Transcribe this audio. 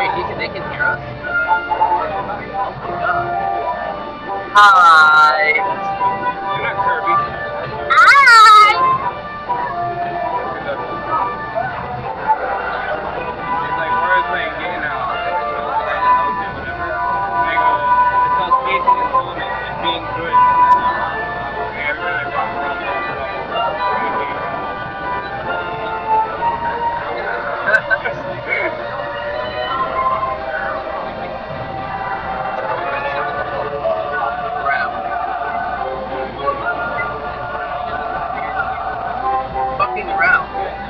They can hear us. Hi. everything around.